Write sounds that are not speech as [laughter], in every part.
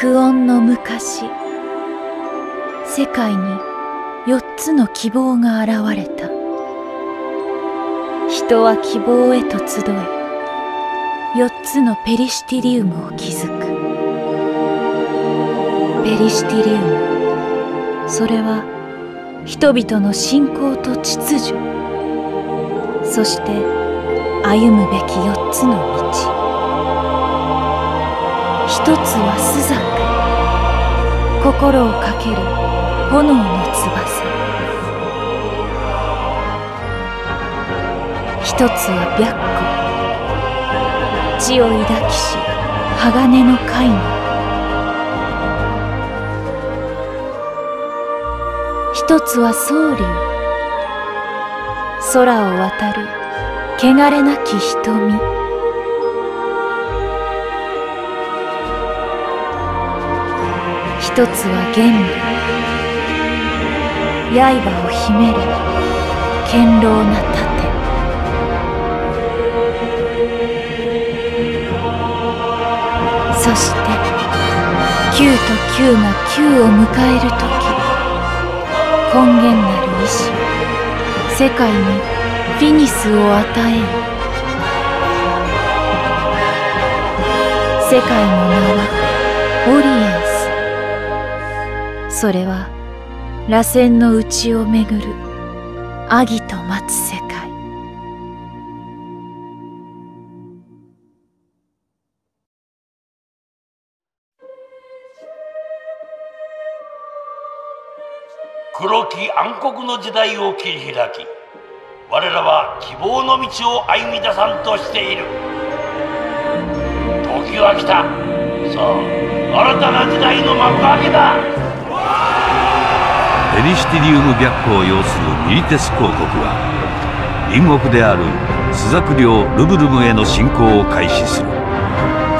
苦音の昔世界に四つの希望が現れた。人は希望へと集い四つのペリシティリウムを築く。ペリシティリウムそれは人々の信仰と秩序そして歩むべき四つの道。一つはスザク心をかける炎の翼。一つは白虎。地を抱きし鋼の貝の一つは僧侶。空を渡る汚れなき瞳。一つは玄武刃を秘める堅牢な盾。そして九と九が九を迎える時根源なる意志世界にフィニスを与える世界の名はオリエンそれは螺旋の内をめぐるアギと待つ世界。黒き暗黒の時代を切り開き我らは希望の道を歩み出さんとしている。時は来た。さあ新たな時代の幕開けだ。ペリシティリウム白虎を要するミリテス公国は隣国であるスザク領ルブルムへの侵攻を開始する。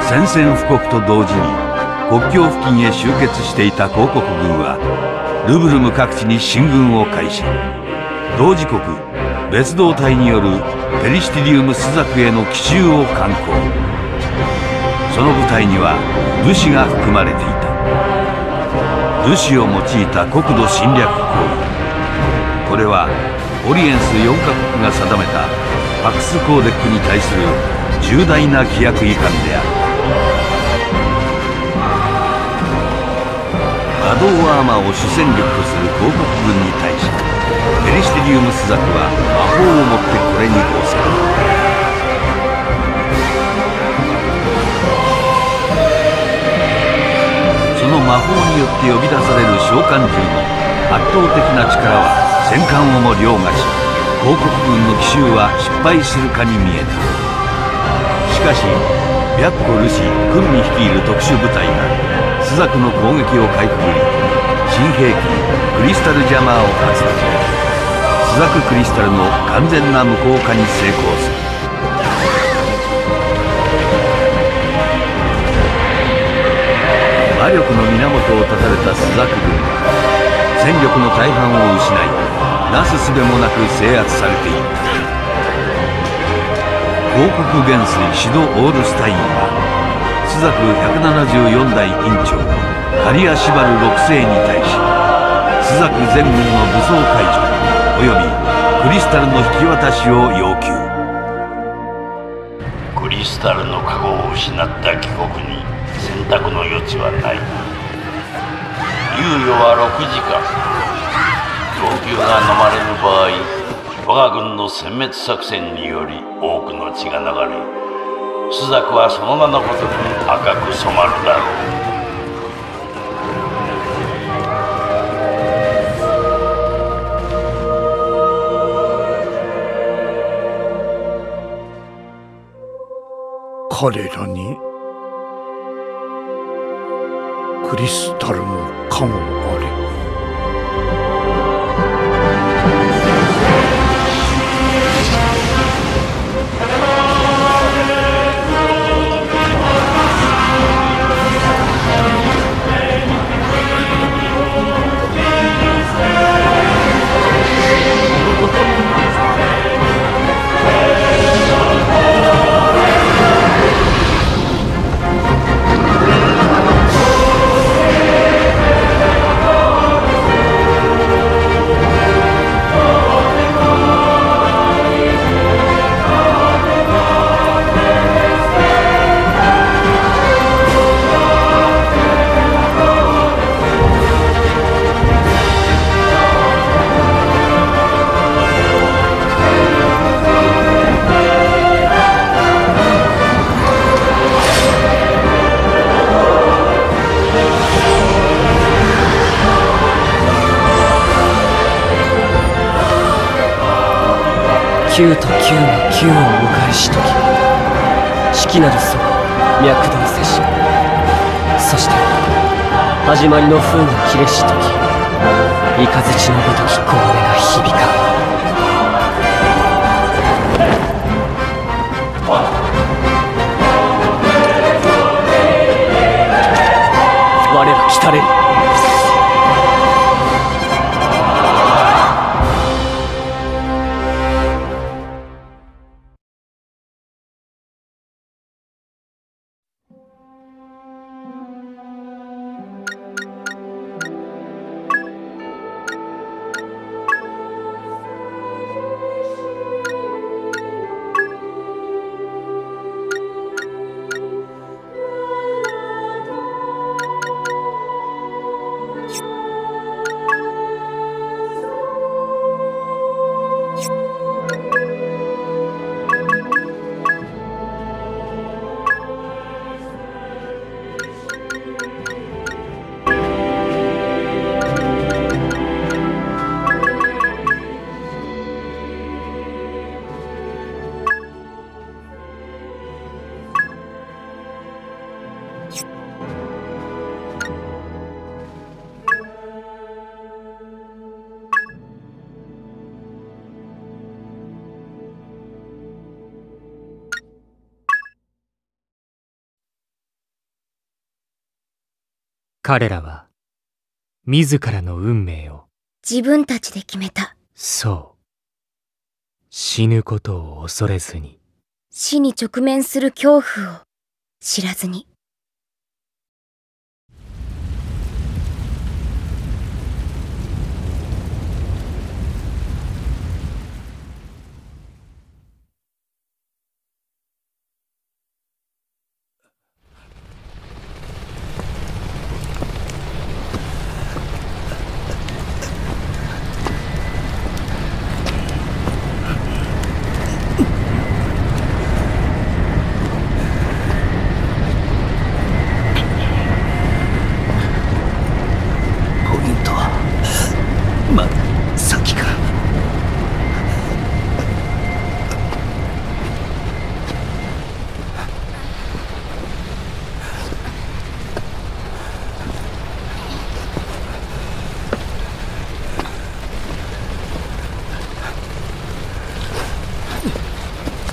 宣戦布告と同時に国境付近へ集結していた広告軍はルブルム各地に進軍を開始。同時刻別動隊によるペリシティリウムスザクへの奇襲を敢行。その部隊には武士が含まれていた武士を用いた国土侵略行為。これはオリエンス4カ国が定めたパクスコーデックに対する重大な規約違反である。アドーアーマーを主戦力とする広告軍に対しペリシテリウムスザクは魔法をもってこれに応戦魔法によって呼び出される召喚獣の圧倒的な力は戦艦をも凌駕し広告軍の奇襲は失敗するかに見えた。しかし白虎ルシクルミ率いる特殊部隊がスザクの攻撃をかいくぐり新兵器クリスタルジャマーを発動。スザククリスタルの完全な無効化に成功する。魔力の源を断たれたスザク軍。は戦力の大半を失いなすすべもなく制圧されていった。広告元帥シド・オールスタインはスザク174代院長カリア・シバル6世に対しスザク全軍の武装解除およびクリスタルの引き渡しを要求。クリスタルの加護を失った帰国に択の余地はない猶予は6時間供給が飲まれる場合我が軍の殲滅作戦により多くの血が流れ朱雀はその名のごとく赤く染まるだろう彼らにリスタルの加護9と9が9を迎えし時式なる祖脈動せしそして始まりの風が切れし時雷のごとき小金が響か我ら来たれる。彼らは自らの運命を自分たちで決めた。そう死ぬことを恐れずに死に直面する恐怖を知らずに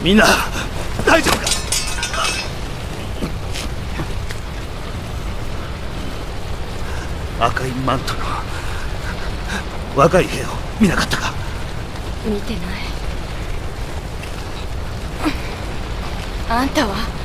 みんな大丈夫か？赤いマントの若い兵を見なかったか？見てない。あんたは？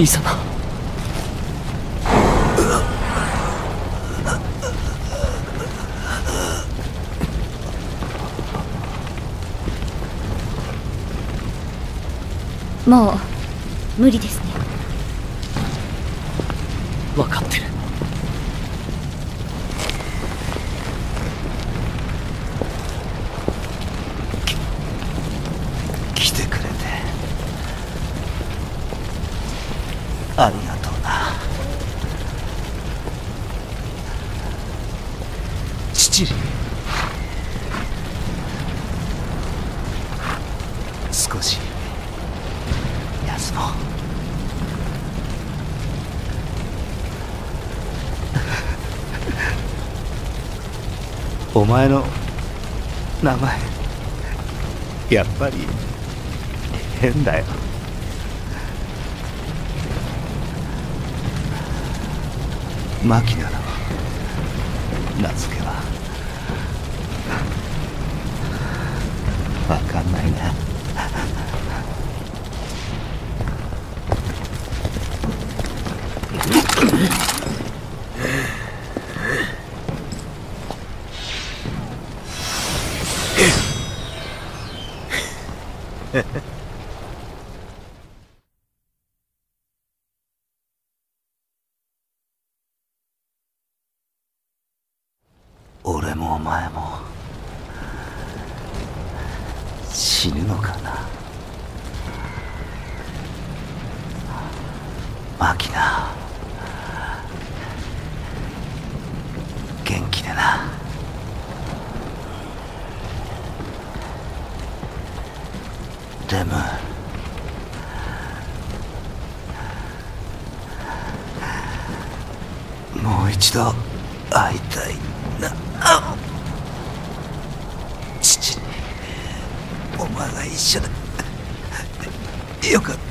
イサマもうありがとうな。父少し休もうお前の名前やっぱり変だよ。マキナの名付けは。分かんないな俺もお前も死ぬのかなマキナ元気でなレムもう一度会いたいな父に。お前が一緒でよかった。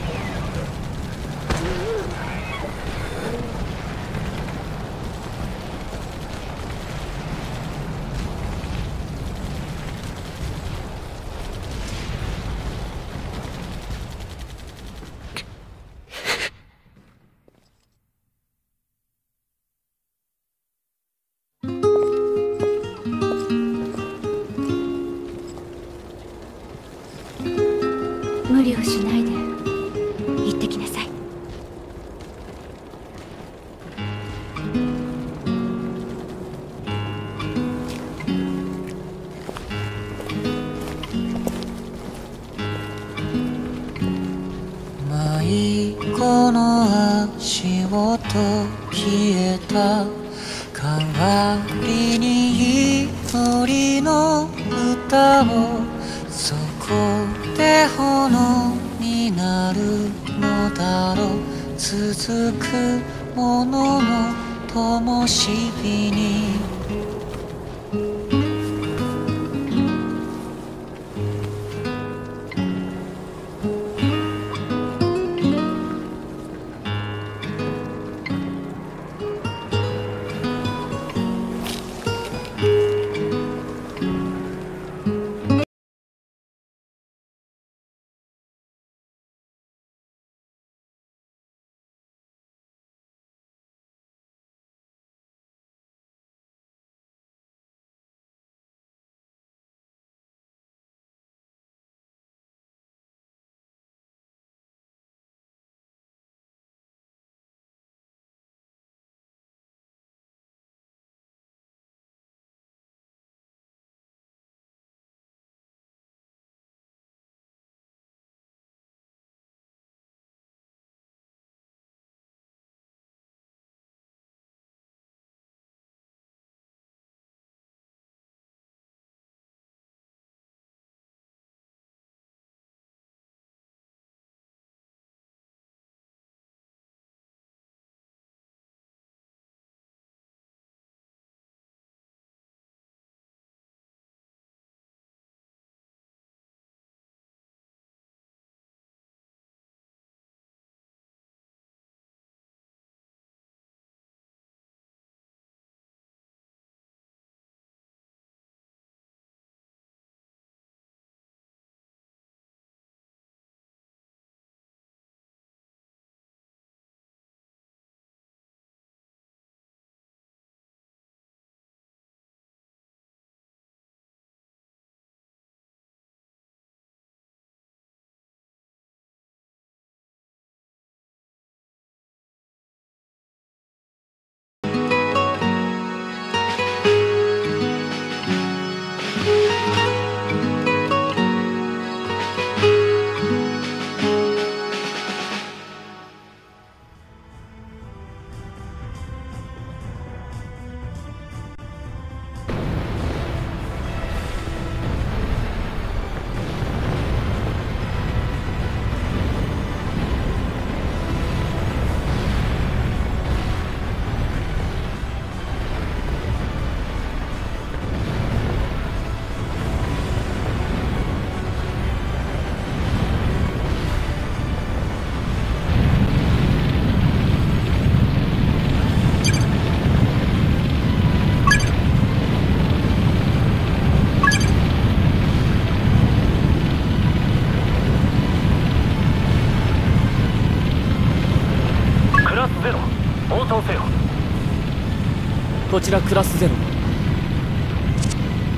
ちらクラスゼロ。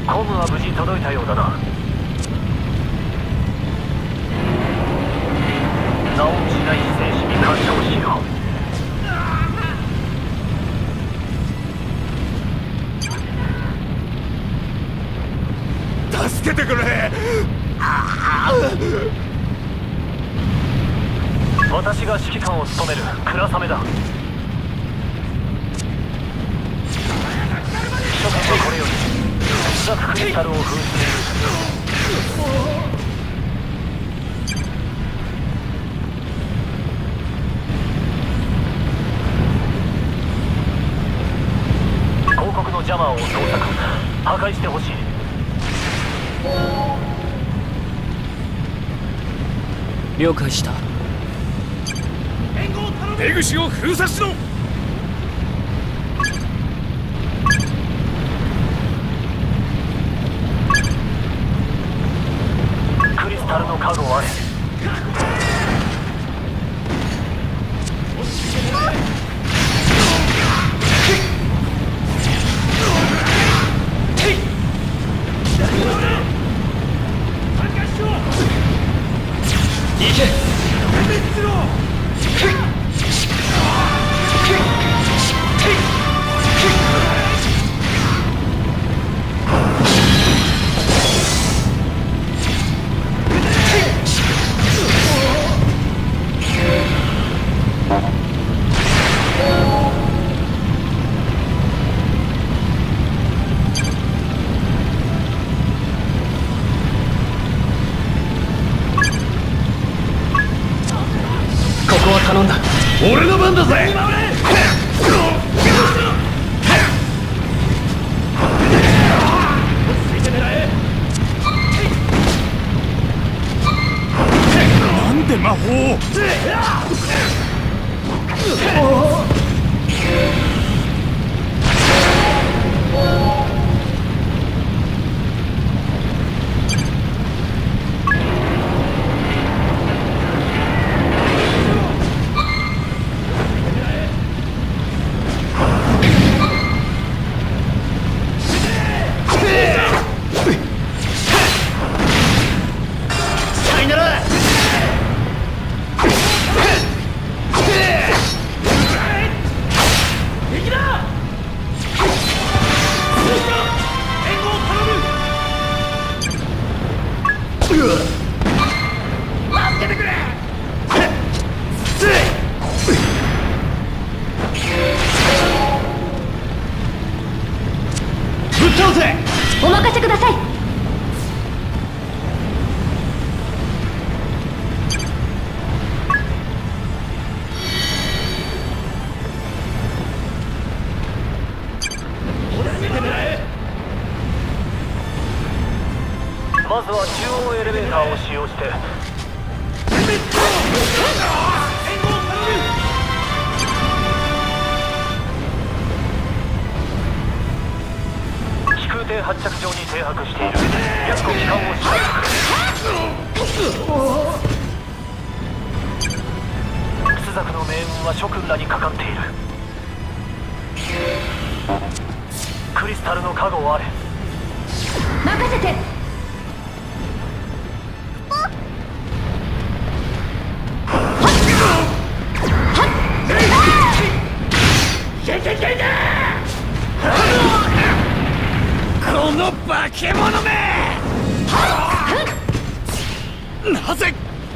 コムは無事届いたようだな。なおしない戦士に干渉しよう。助けてくれ。私が指揮官を務める倉雨だ諸君はこれよりスザククリスタルを封じている広告のジャマーを捜索。破壊してほしい。了解した。出口を封鎖しろの番だぜなんで魔法を？ぜ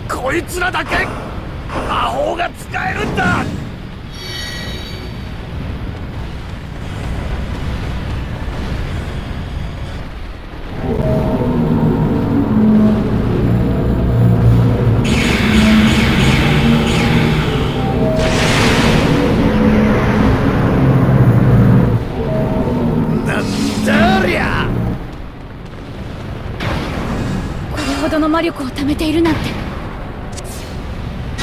こいつらだけ。魔法が使えるんだ。ているなんて。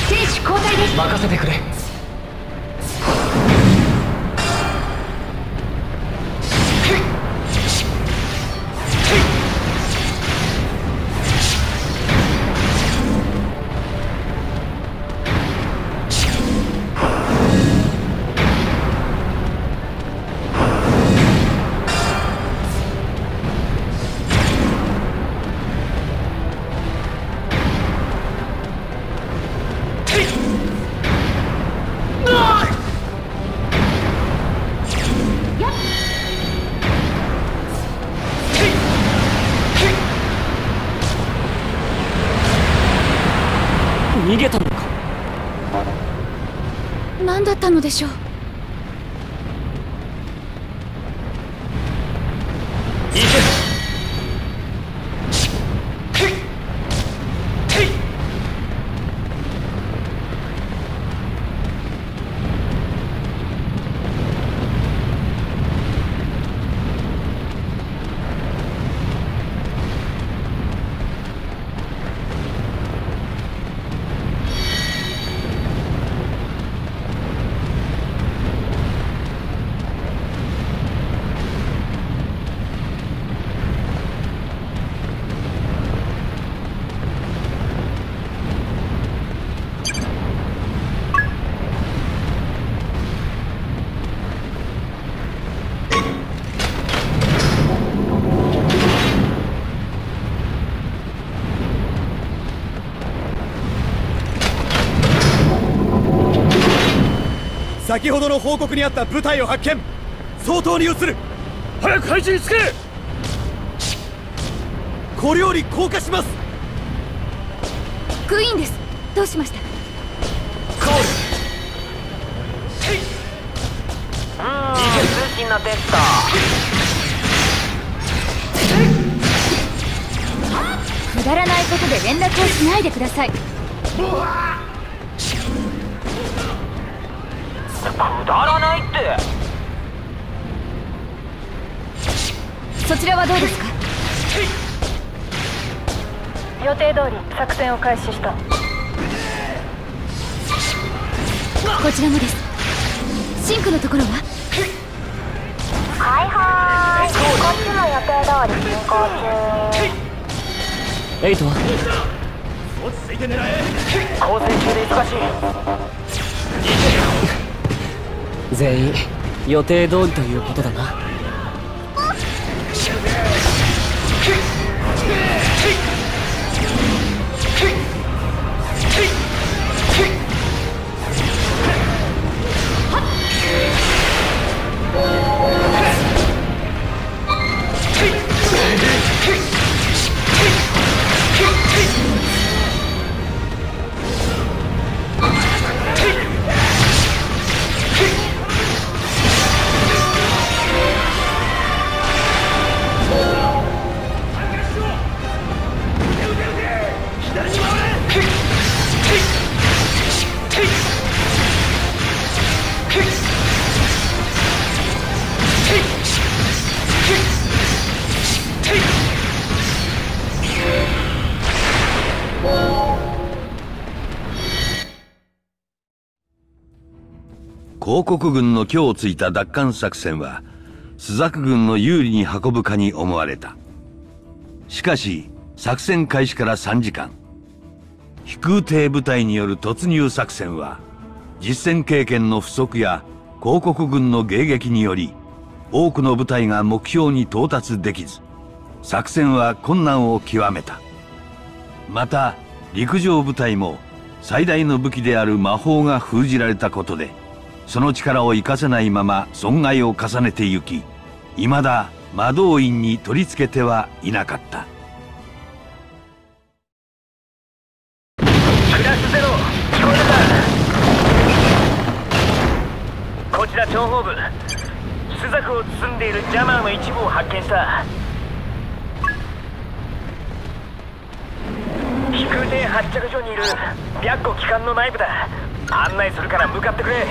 選手交代です任せてくれったのでしょう。先ほどの報告にあった部隊を発見。相当に移る。早く配置につけ。これより降下します。クイーンです。どうしました？うん通信なテスト。くだらないことで連絡をしないでくださいくだらないって。そちらはどうですか？予定通り作戦を開始した。こちらもです。シンクのところは？はいはーいこっちも予定通り進行中。エイトは？落ち着いて狙え。交戦中で忙しい全員予定通りということだな。広告軍の今日ついた奪還作戦は朱雀軍の有利に運ぶかに思われた。しかし作戦開始から3時間。飛空艇部隊による突入作戦は実戦経験の不足や広告軍の迎撃により多くの部隊が目標に到達できず作戦は困難を極めた。また陸上部隊も最大の武器である魔法が封じられたことでその力を生かせないまま損害を重ねてゆき未だ魔導院に取り付けてはいなかった。クラスゼロ聞こえるかこちら諜報部朱雀を包んでいるジャマーの一部を発見した。飛空艇発着所にいる白虎機関の内部だ。案内するから向かってくれ。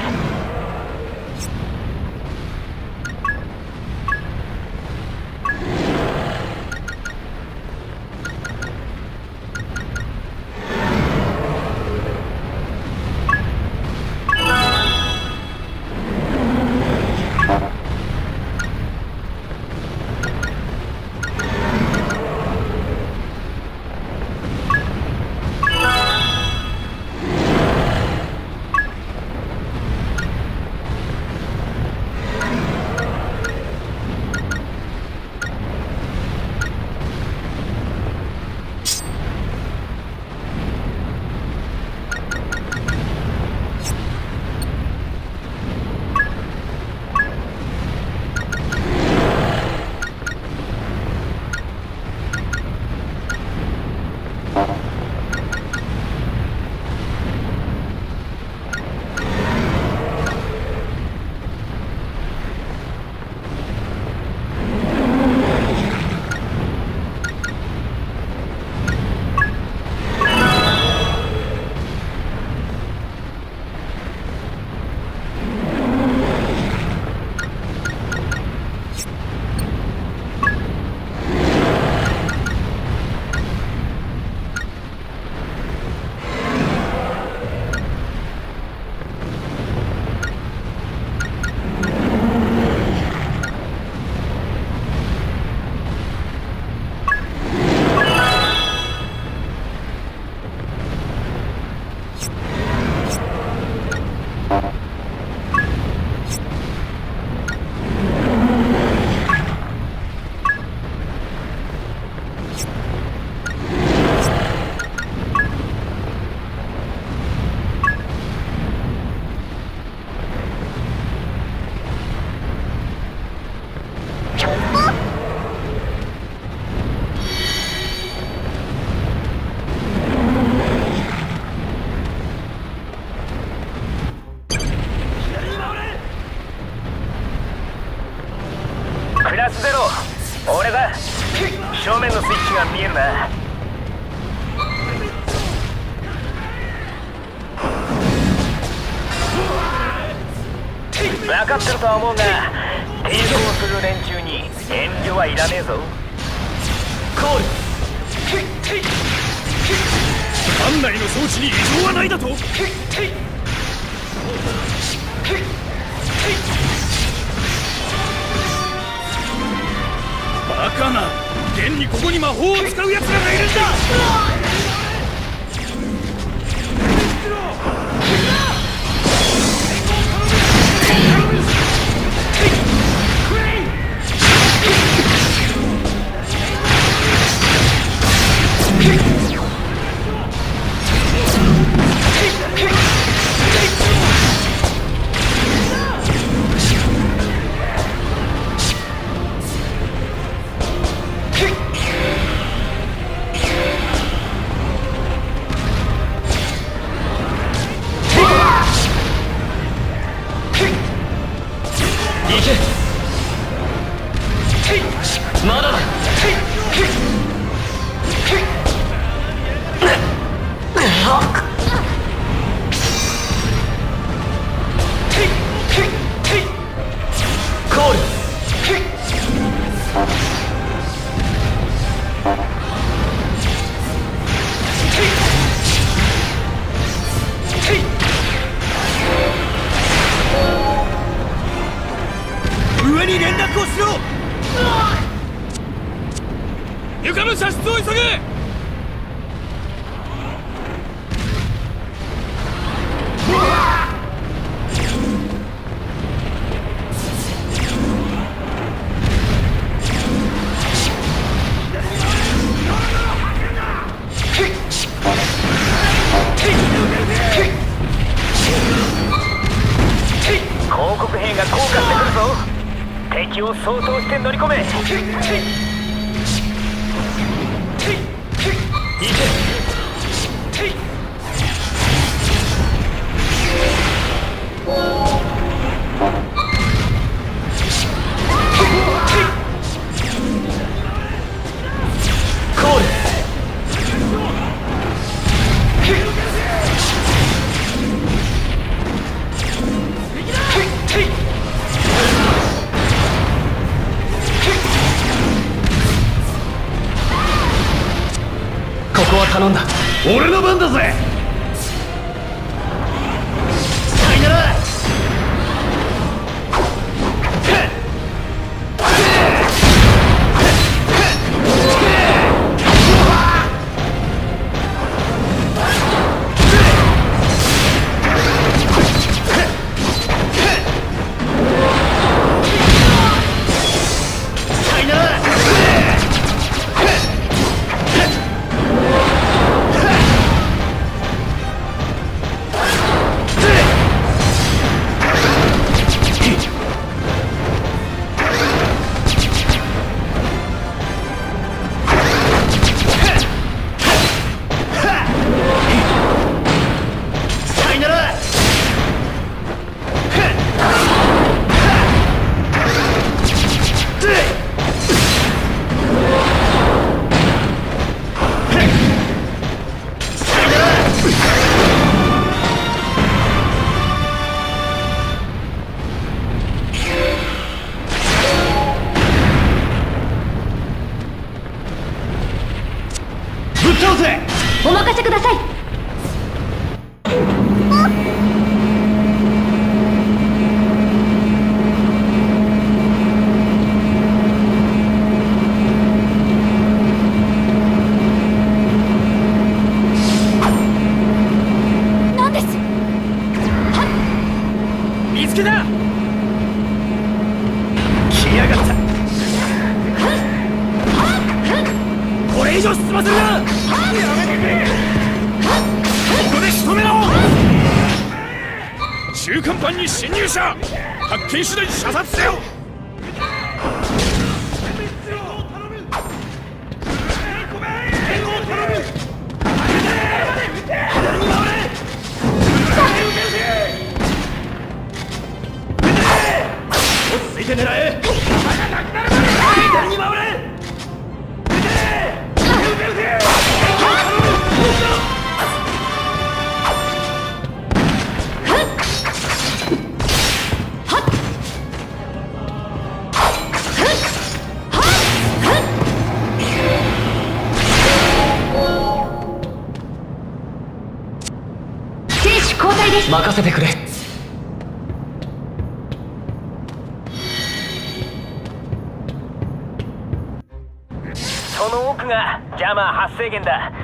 ャマ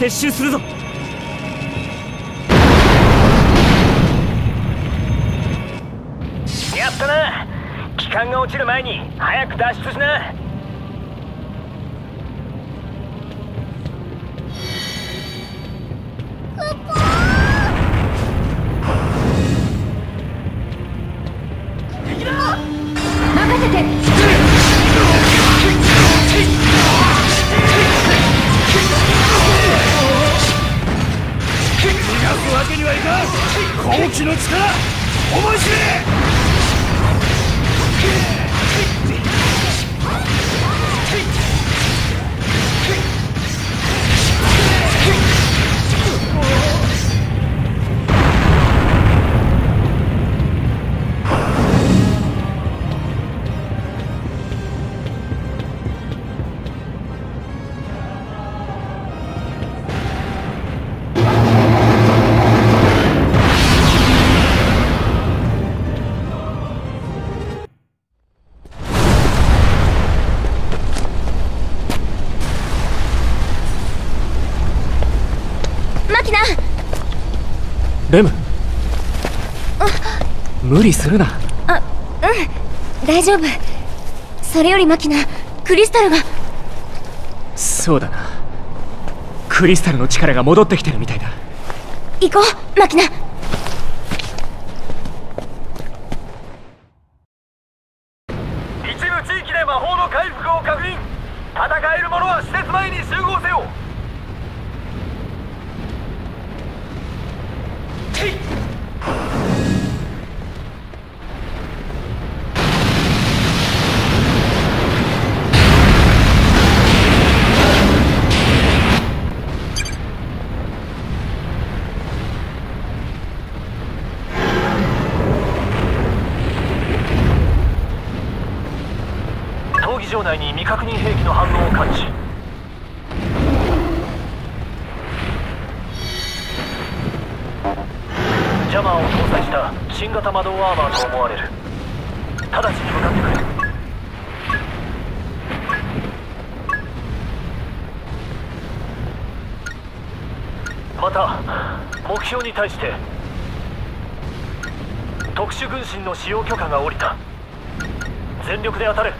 撤収するぞ。レム。無理するな。あうん。大丈夫。それよりマキナクリスタルが。そうだな。クリスタルの力が戻ってきてるみたいだ。行こうマキナに対して特殊軍神の使用許可が下りた。全力で当たれ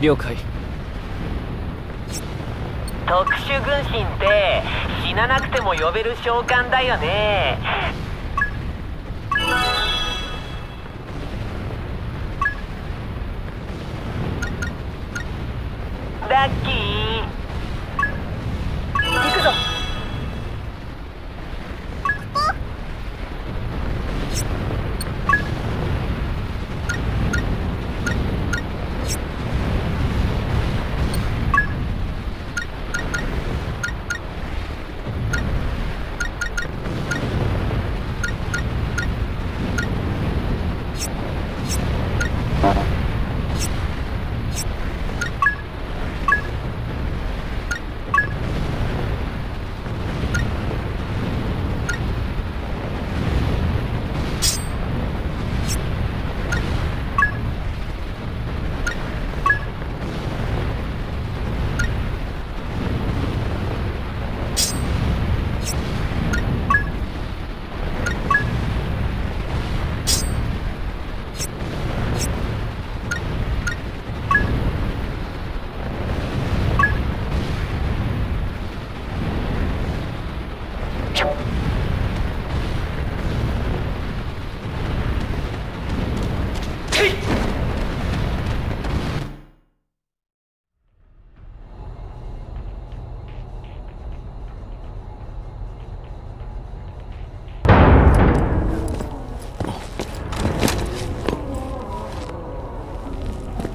了解。特殊軍神って死ななくても呼べる召喚だよね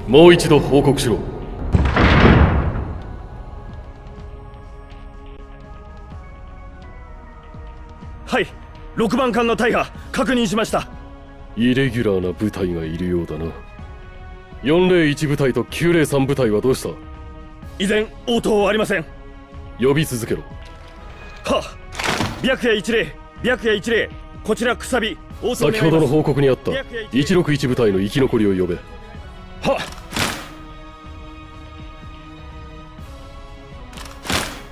もう一度報告しろ。はい。6番艦の隊が確認しました。イレギュラーな部隊がいるようだな。401部隊と903部隊はどうした？依然応答はありません。呼び続けろ。は白夜一例白夜一例こちらくさび先ほどの報告にあった161部隊の生き残りを呼べ。は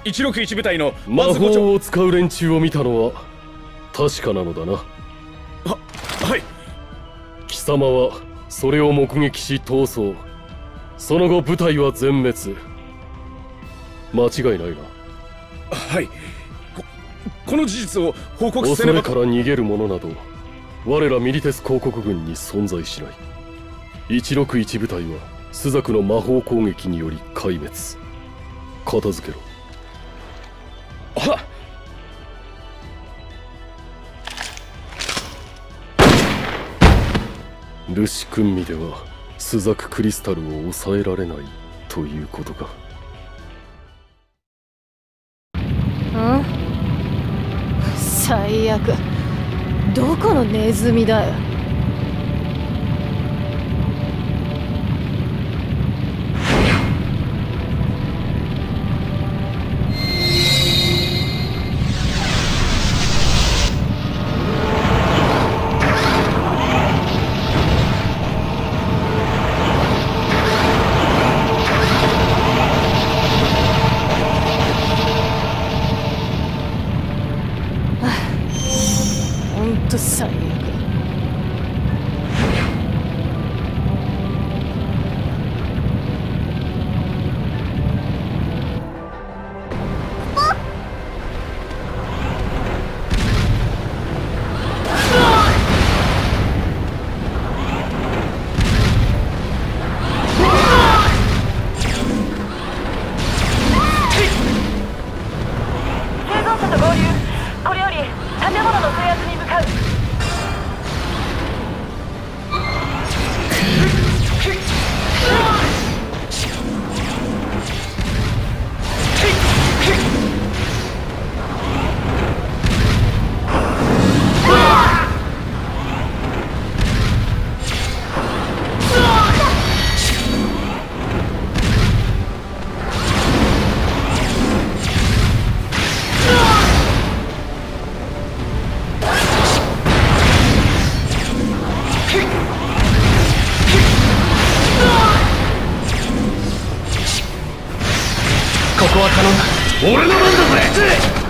161部隊の魔法を使う連中を見たのは確かなのだな。ははい。貴様はそれを目撃し逃走。その後部隊は全滅。間違いないな。はい。ここの事実を報告せ恐ねば。れから逃げる者など我らミリテス公国軍に存在しない。161部隊はスザクの魔法攻撃により壊滅。片付けろルシ君味ではスザククリスタルを抑えられないということか。ん？[laughs] 最悪。どこのネズミだよ。は頼んだ。俺の番だぜ。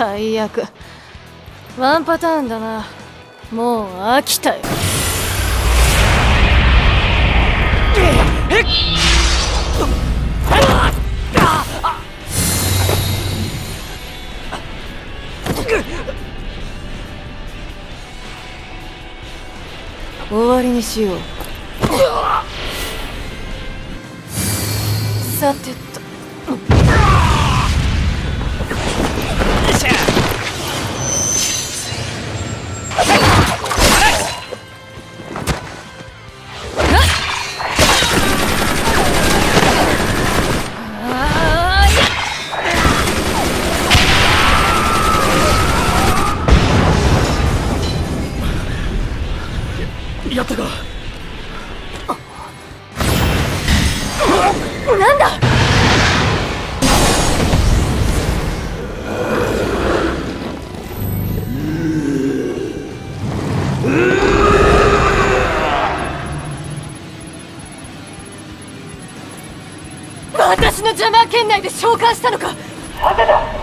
最悪。ワンパターンだな。もう飽きたよ。終わりにしよう。さて私の邪魔圏内で召喚したのか？なんで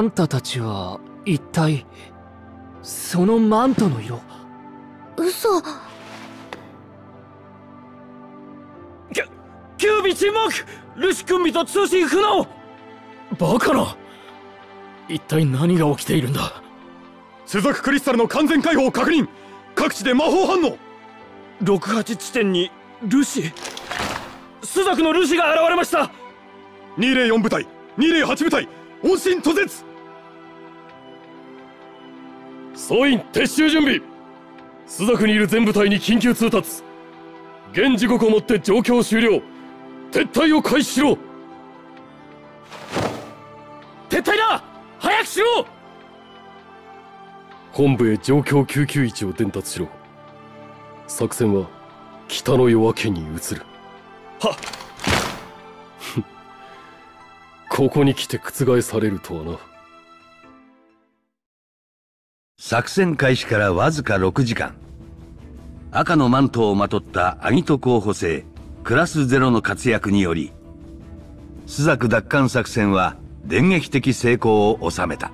あんたたちは一体そのマントの色？嘘。キュキュービ沈黙ルシ君と通信不能。バカな。一体何が起きているんだ？スザククリスタルの完全解放を確認。各地で魔法反応。68地点にルシ。スザクのルシが現れました。204部隊208部隊音信途絶総員撤収準備。スザクにいる全部隊に緊急通達。現時刻をもって状況終了。撤退を開始しろ。撤退だ！早くしろ！本部へ状況991を伝達しろ。作戦は北の夜明けに移る。は [laughs] ここに来て覆されるとはな作戦開始からわずか6時間。赤のマントをまとったアギト候補生クラスゼロの活躍によりスザク奪還作戦は電撃的成功を収めた。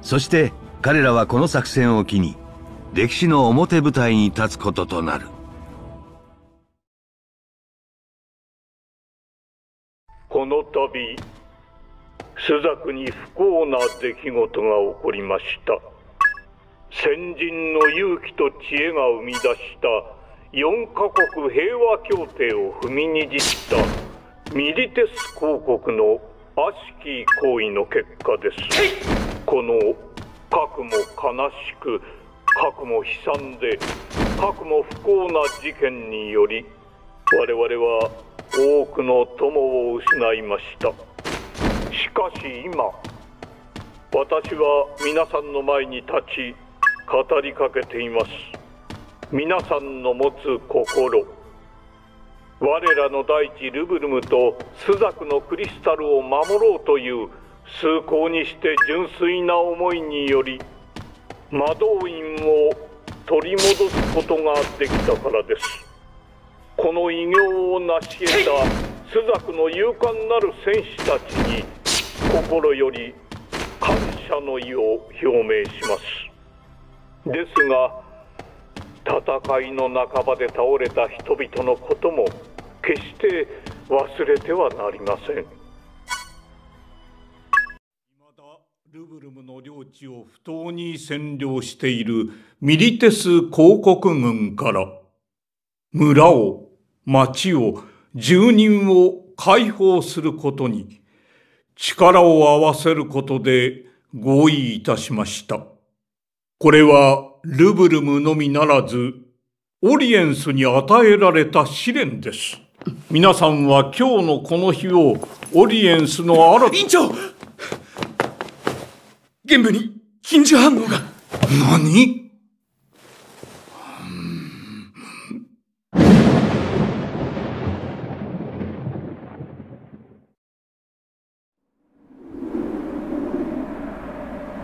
そして彼らはこの作戦を機に歴史の表舞台に立つこととなる。この度朱雀に不幸な出来事が起こりました。先人の勇気と知恵が生み出した4カ国平和協定を踏みにじったミリテス公国の悪しき行為の結果です。このかくも悲しくかくも悲惨でかくも不幸な事件により我々は多くの友を失いました。しかし今私は皆さんの前に立ち語りかけています。皆さんの持つ心。我らの大地ルブルムとスザクのクリスタルを守ろうという崇高にして純粋な思いにより魔導院を取り戻すことができたからです。この偉業を成し得たスザクの勇敢なる戦士たちに心より感謝の意を表明します。ですが戦いの半ばで倒れた人々のことも決して忘れてはなりません未だルブルムの領地を不当に占領しているミリテス公国軍から村を町を住人を解放することに力を合わせることで合意いたしました。これはルブルムのみならず、オリエンスに与えられた試練です。皆さんは今日のこの日をオリエンスの新た院長！現部に禁止反応が。何？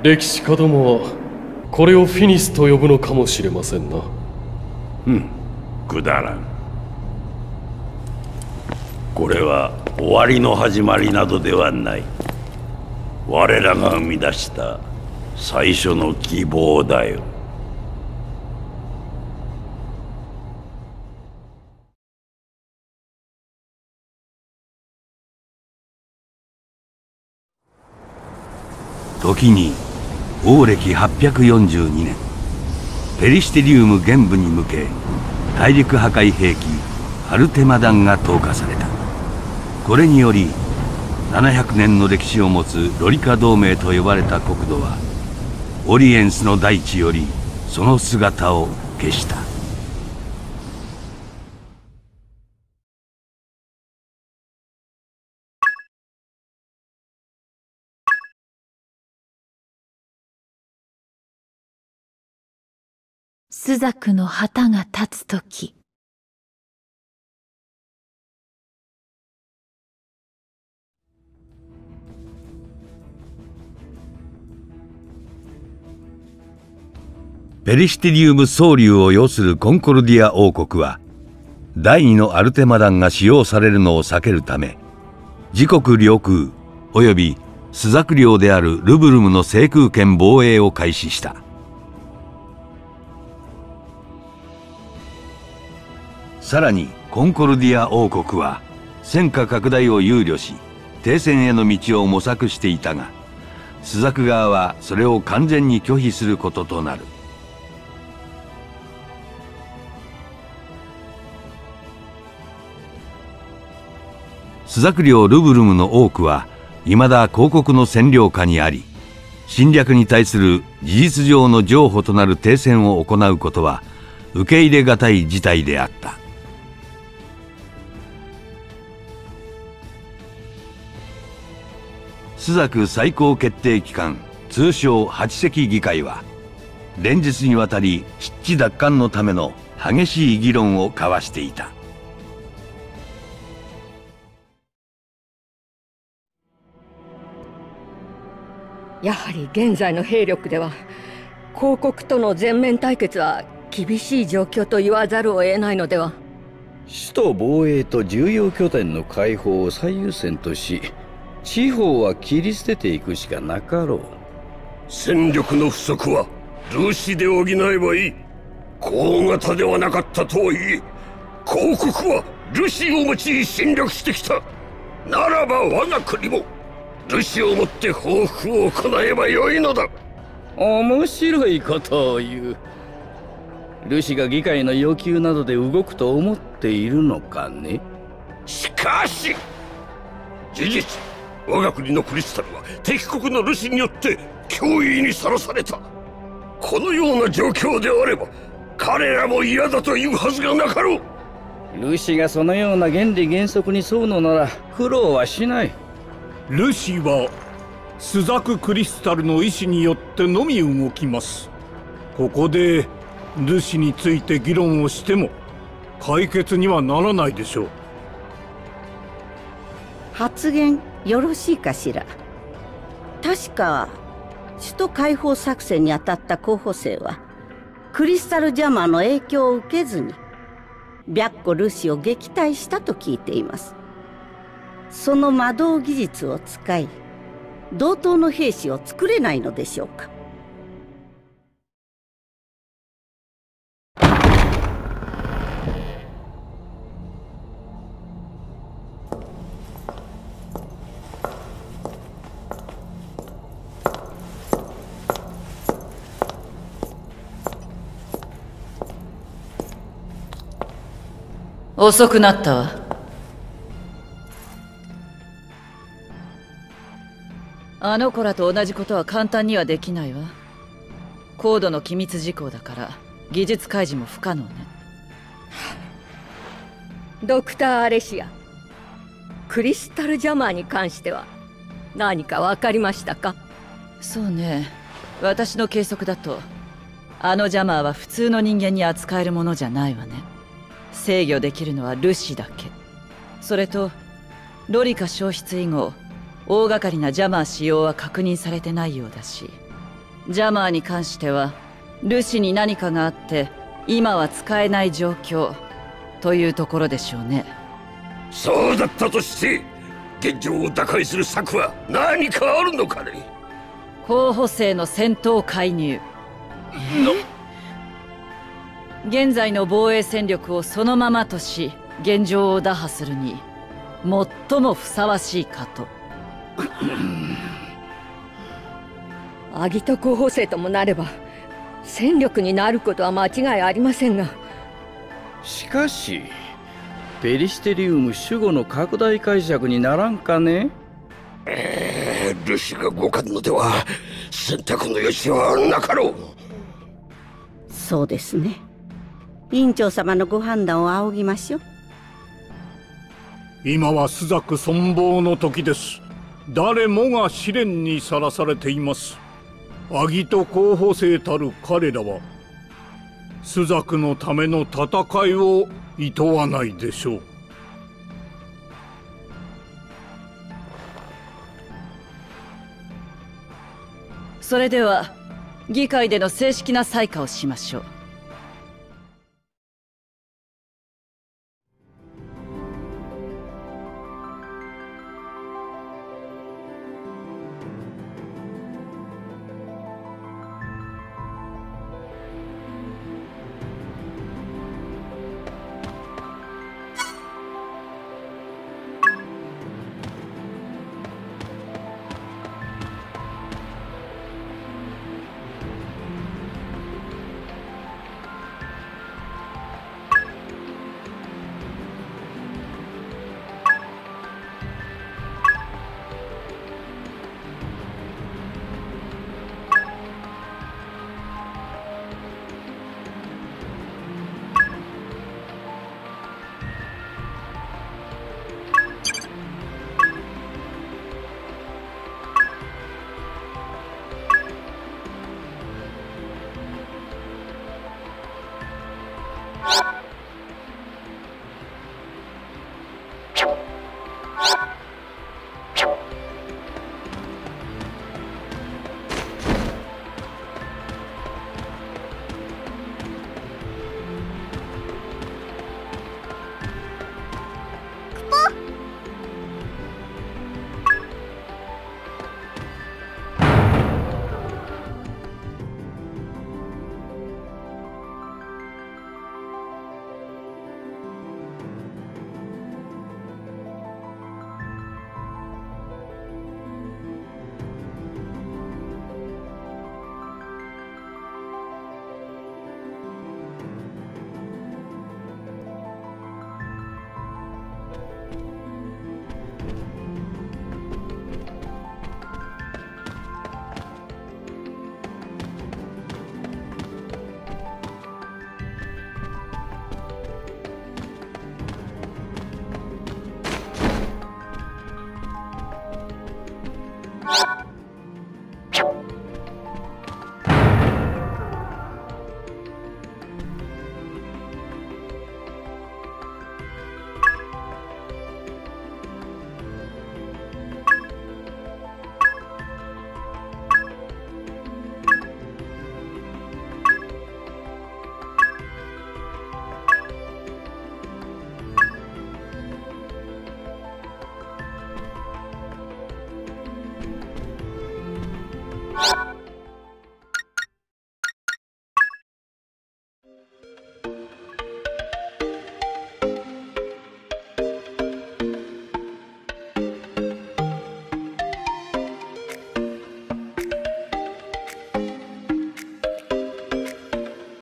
歴史家どもはこれをフィニスと呼ぶのかもしれませんな。うんくだらん。これは終わりの始まりなどではない。我らが生み出した最初の希望だよ。時に王暦842年。ペリシテリウム玄武に向け大陸破壊兵器アルテマ弾が投下された。これにより700年の歴史を持つロリカ同盟と呼ばれた国土はオリエンスの大地よりその姿を消した。スザクの旗が立つ時。ペリシティリウム総流を要するコンコルディア王国は第二のアルテマ弾が使用されるのを避けるため自国領空及びスザク領であるルブルムの制空権防衛を開始した。さらにコンコルディア王国は戦火拡大を憂慮し停戦への道を模索していたがスザク側はそれを完全に拒否することとなる。スザク領ルブルムの多くはいまだ広告の占領下にあり侵略に対する事実上の譲歩となる停戦を行うことは受け入れがたい事態であった。スザク最高決定機関通称八隻議会は連日にわたり湿地奪還のための激しい議論を交わしていた。やはり現在の兵力では広告との全面対決は厳しい状況と言わざるを得ないのでは。首都防衛と重要拠点の解放を最優先とし地方は切り捨てていくしかなかろう。戦力の不足はルシで補えばいい。高型ではなかったとはいえ広告はルシを用い侵略してきた。ならば我が国もルシをもって報復を行えばよいのだ。面白いことを言う。ルシが議会の要求などで動くと思っているのかね？しかし事実我が国のクリスタルは敵国のルシによって脅威にさらされた。このような状況であれば彼らも嫌だというはずがなかろう。ルシがそのような原理原則に沿うのなら苦労はしない。ルシはスザククリスタルの意志によってのみ動きます。ここでルシについて議論をしても解決にはならないでしょう。発言よろしいかしら？確か首都解放作戦に当たった候補生はクリスタルジャマーの影響を受けずに白虎ルシを撃退したと聞いています。その魔導技術を使い同等の兵士を作れないのでしょうか？遅くなったわ。あの子らと同じことは簡単にはできないわ。高度の機密事項だから技術開示も不可能ね。ドクター・アレシアクリスタルジャマーに関しては何か分かりましたか？そうね。私の計測だとあのジャマーは普通の人間に扱えるものじゃないわね制御できるのはルシだけ。それとロリカ消失以後大掛かりなジャマー使用は確認されてないようだしジャマーに関してはルシに何かがあって今は使えない状況というところでしょうね。そうだったとして現状を打開する策は何かあるのかね？候補生の戦闘介入現在の防衛戦力をそのままとし現状を打破するに最もふさわしいかと。アギト候補生ともなれば戦力になることは間違いありませんが。しかしペリステリウム守護の拡大解釈にならんかね？えー、ルシが動かんのでは選択の余地はなかろう。そうですね委員長様のご判断を仰ぎましょう。今は朱雀存亡の時です。誰もが試練にさらされています。アギト候補生たる彼らは朱雀のための戦いを厭わないでしょう。それでは議会での正式な採火をしましょう